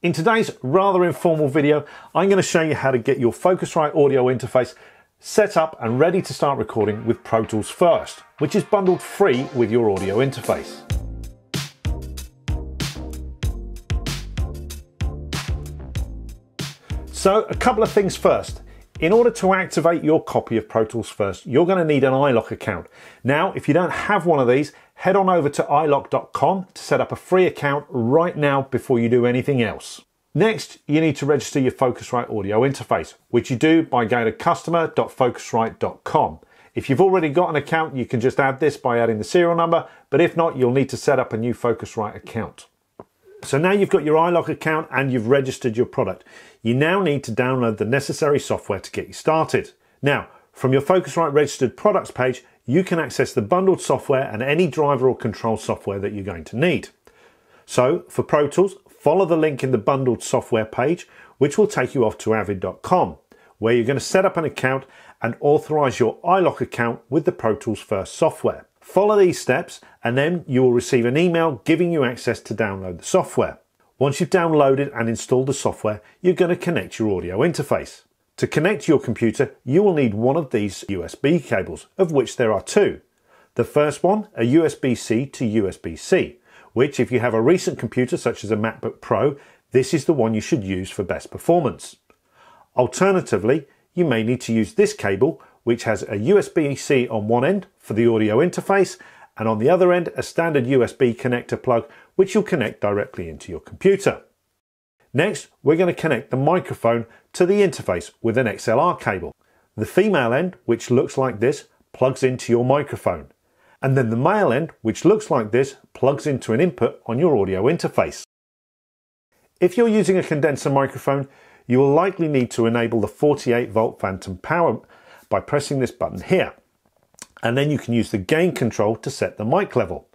In today's rather informal video, I'm going to show you how to get your Focusrite audio interface set up and ready to start recording with Pro Tools First, which is bundled free with your audio interface. So a couple of things first. In order to activate your copy of Pro Tools First, you're going to need an iLok account. Now, if you don't have one of these, head on over to ilok.com to set up a free account right now before you do anything else. Next, you need to register your Focusrite audio interface, which you do by going to customer.focusrite.com. If you've already got an account, you can just add this by adding the serial number, but if not, you'll need to set up a new Focusrite account. So now you've got your iLok account and you've registered your product. You now need to download the necessary software to get you started. Now, from your Focusrite registered products page, you can access the bundled software and any driver or control software that you're going to need. So for Pro Tools, follow the link in the bundled software page, which will take you off to avid.com, where you're going to set up an account and authorize your iLok account with the Pro Tools First software. Follow these steps and then you will receive an email giving you access to download the software. Once you've downloaded and installed the software, you're going to connect your audio interface. To connect to your computer, you will need one of these USB cables, of which there are two. The first one, a USB-C to USB-C, which if you have a recent computer such as a MacBook Pro, this is the one you should use for best performance. Alternatively, you may need to use this cable, which has a USB-C on one end for the audio interface, and on the other end, a standard USB connector plug, which you'll connect directly into your computer. Next, we're going to connect the microphone to the interface with an XLR cable. The female end, which looks like this, plugs into your microphone. And then the male end, which looks like this, plugs into an input on your audio interface. If you're using a condenser microphone, you will likely need to enable the 48 volt phantom power by pressing this button here. And then you can use the gain control to set the mic level.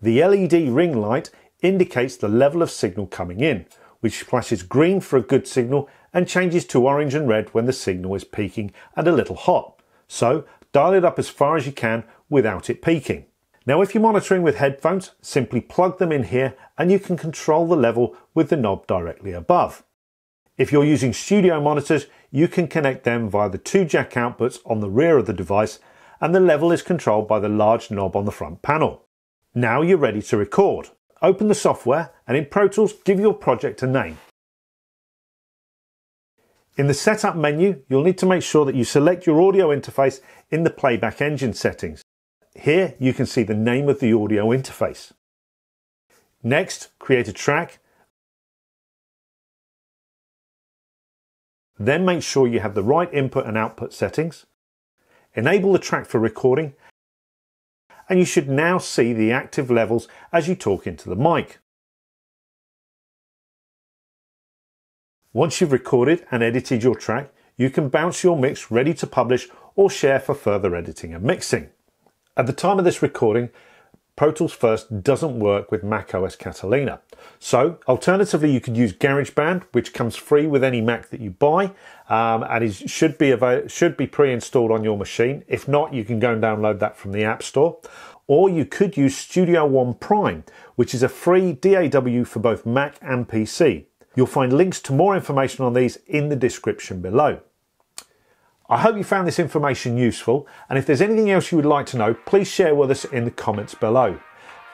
The LED ring light indicates the level of signal coming in, which flashes green for a good signal and changes to orange and red when the signal is peaking and a little hot. So dial it up as far as you can without it peaking. Now if you're monitoring with headphones, simply plug them in here and you can control the level with the knob directly above. If you're using studio monitors, you can connect them via the two jack outputs on the rear of the device and the level is controlled by the large knob on the front panel. Now you're ready to record. Open the software and in Pro Tools give your project a name. In the Setup menu, you'll need to make sure that you select your audio interface in the Playback Engine settings. Here you can see the name of the audio interface. Next, create a track. Then make sure you have the right input and output settings. Enable the track for recording and you should now see the active levels as you talk into the mic. Once you've recorded and edited your track, you can bounce your mix ready to publish or share for further editing and mixing. At the time of this recording, Pro Tools First doesn't work with Mac OS Catalina. So alternatively, you could use GarageBand, which comes free with any Mac that you buy, um, and is, should be should be pre-installed on your machine. If not, you can go and download that from the App Store. Or you could use Studio One Prime, which is a free DAW for both Mac and PC. You'll find links to more information on these in the description below. I hope you found this information useful, and if there's anything else you would like to know, please share with us in the comments below.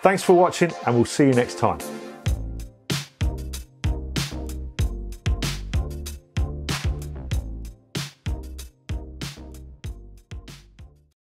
Thanks for watching, and we'll see you next time.